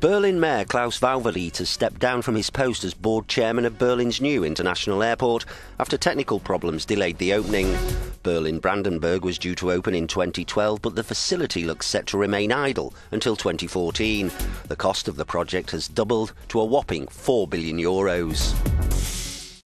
Berlin Mayor Klaus Wowereit has stepped down from his post as board chairman of Berlin's new international airport after technical problems delayed the opening. Berlin Brandenburg was due to open in 2012, but the facility looks set to remain idle until 2014. The cost of the project has doubled to a whopping 4 billion euros.